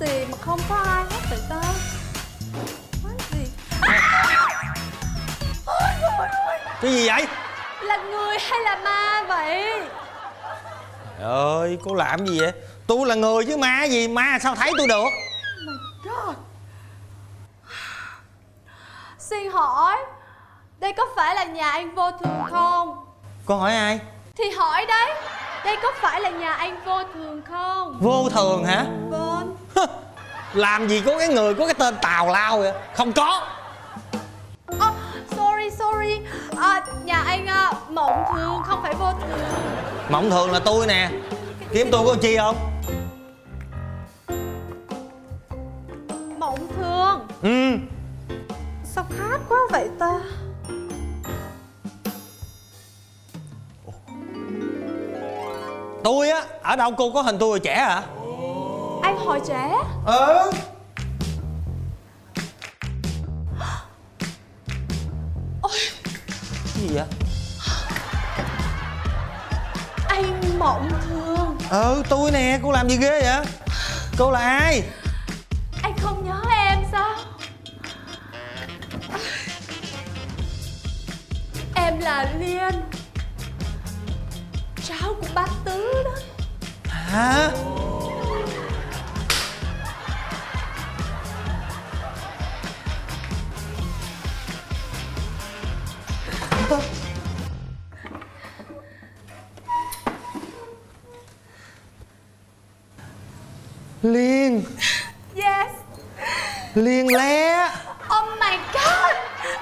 gì mà không có ai hết vậy ta Quán gì? Ôi ôi ôi Cái gì vậy? Là người hay là ma vậy? Trời ơi cô làm gì vậy? Tôi là người chứ ma gì? Ma sao thấy tôi được? My god. Xin hỏi Đây có phải là nhà anh vô thường không? Cô hỏi ai? Thì hỏi đấy Đây có phải là nhà anh vô thường không? Vô thường hả? Vâng Làm gì có cái người có cái tên Tào Lao vậy? Không có. À, Sorry sorry. À, Nhà anh à, mộng thường không phải vô thường. Mộng thường là tôi nè. Kiếm tôi có chi không? Mộng thường. Ừ. Sao khát quá vậy ta? Tôi á Ở đâu cô có hình tôi hồi trẻ hả Anh hồi trẻ. Ừ Cái gì vậy? Anh mộng thường Ừ tôi nè cô làm gì ghê vậy? Cô là ai? Anh không nhớ em sao? Em là Liên. Cháu của bác Tứ đó. Hả Liên. Yes. Liên lé. Oh my god.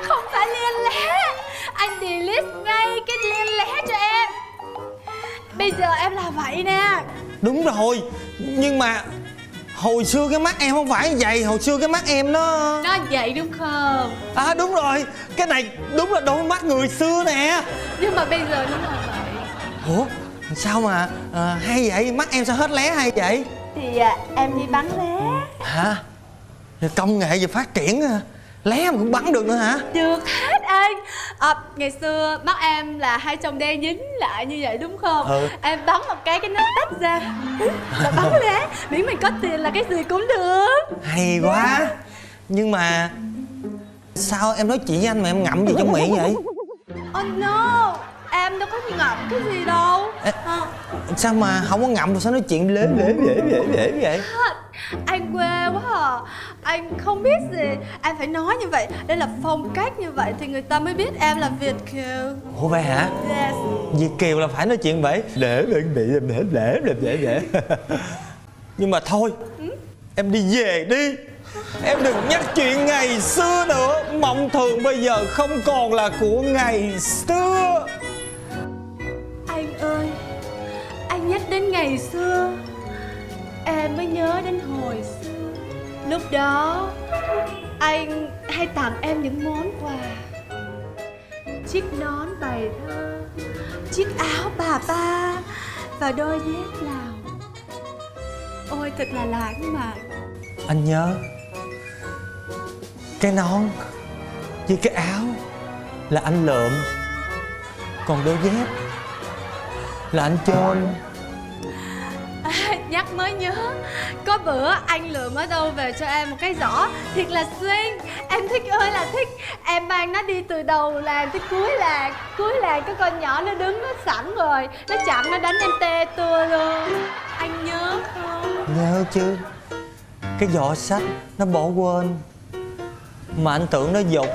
Không phải Liên lé. Anh delete ngay cái Liên lé cho em. Bây giờ em là vậy nè. Đúng rồi. Nhưng mà Hồi xưa cái mắt em không phải như vậy Hồi xưa cái mắt em nó Nó vậy đúng không? À đúng rồi. Cái này đúng là đôi mắt người xưa nè. Nhưng mà bây giờ nó là vậy. Ủa? Sao mà à, hay vậy? Mắt em sao hết lé hay vậy? Thì à, em đi bắn lé. Hả? Công nghệ về phát triển à. Lé mà cũng bắn được nữa hả? Được hết anh à, Ngày xưa mắt em là hai chồng đen dính lại như vậy đúng không? Ừ. Em bắn một cái cái nó tách ra. Là bắn lé Miễn mình có tiền là cái gì cũng được. Hay quá. Nhưng mà Sao em nói chuyện với anh mà em ngậm gì trong miệng vậy? Oh no Em đâu có ngậm cái gì đâu. À, Sao mà không có ngậm rồi sao nói chuyện lế lế lế lế lế vậy Anh quê quá à. Anh không biết gì. Em phải nói như vậy. Đây là phong cách như vậy Thì người ta mới biết em là Việt Kiều. Ủa vậy hả? Yes. Việt Kiều là phải nói chuyện vậy. Để để để để để để để để. Nhưng mà thôi Em đi về đi. Em đừng nhắc chuyện ngày xưa nữa. Mộng thường bây giờ không còn là của ngày xưa. Anh ơi Anh nhắc đến ngày xưa Em mới nhớ đến hồi xưa. Lúc đó Anh hay tặng em những món quà. Chiếc nón bài thơ Chiếc áo bà ba Và đôi dép lào. Ôi thật là lãng mạn. Anh nhớ Cái nón Với cái áo Là anh lượm Còn đôi dép Là anh chôn. à, Nhắc mới nhớ, Có bữa anh lượm ở đâu về cho em một cái giỏ. Thiệt là xuyên Em thích ơi là thích. Em mang nó đi từ đầu làng tới cuối làng. Cuối làng cái con nhỏ nó đứng nó sẵn rồi. Nó chặn nó đánh em tê tưa luôn. Anh nhớ không? Nhớ chứ. Cái giỏ sách Nó bỏ quên, Mà anh tưởng nó dục.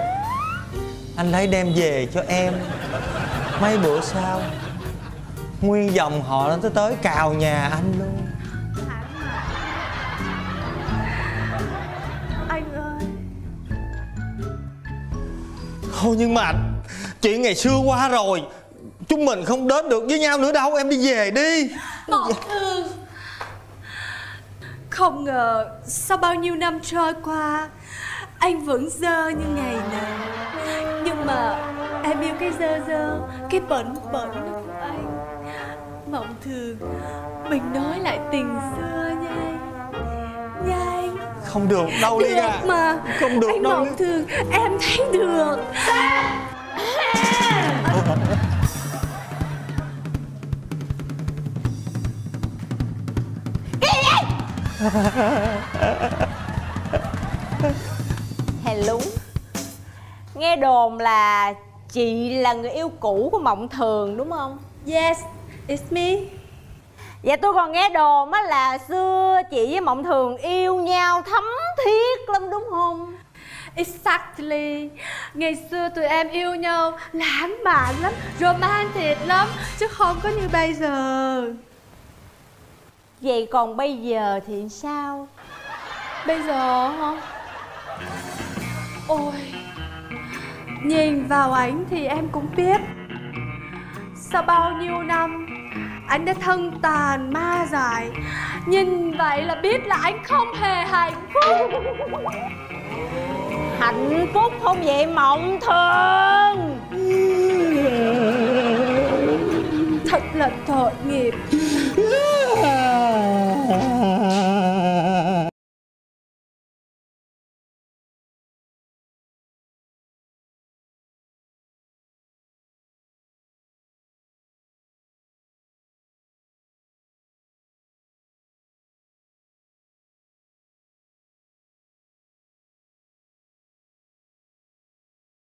Anh lấy đem về cho em. Mấy bữa sau, Nguyên dòng họ nó tới tới cào nhà anh luôn. Thôi nhưng mà Chuyện ngày xưa qua rồi Chúng mình không đến được với nhau nữa đâu Em đi về đi. Mộng thương. Không ngờ Sau bao nhiêu năm trôi qua Anh vẫn dơ như ngày nào. Nhưng mà Em yêu cái dơ dơ Cái bẩn bẩn của anh. Mộng thường Mình nói lại tình xưa Nha. anh Không được đâu Liên Được à mà. Không được Anh đâu Mộng thường Em thấy được. Hello. Nghe đồn là chị là người yêu cũ của Mộng Thường đúng không? Yes, it's me Dạ tôi còn nghe đồn á là xưa chị với Mộng Thường yêu nhau thấm thiết lắm đúng không? Exactly Ngày xưa tụi em yêu nhau lãng mạn lắm Romantic lắm Chứ không có như bây giờ Vậy còn bây giờ thì sao? Bây giờ hả? Ôi Nhìn vào ảnh thì em cũng biết Sau bao nhiêu năm anh đã thân tàn ma dại nhìn vậy là biết là anh không hề hạnh phúc. Hạnh phúc không vậy mộng thường thật là tội nghiệp.